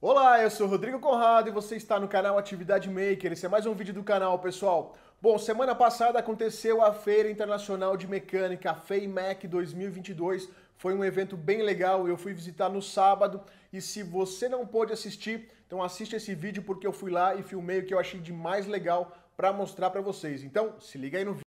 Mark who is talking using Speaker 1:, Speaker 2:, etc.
Speaker 1: Olá, eu sou Rodrigo Conrado e você está no canal Atividade Maker. Esse é mais um vídeo do canal, pessoal. Bom, semana passada aconteceu a Feira Internacional de Mecânica, a FEIMEC 2022. Foi um evento bem legal, eu fui visitar no sábado e se você não pôde assistir, então assiste esse vídeo porque eu fui lá e filmei o que eu achei de mais legal para mostrar para vocês. Então, se liga aí no vídeo.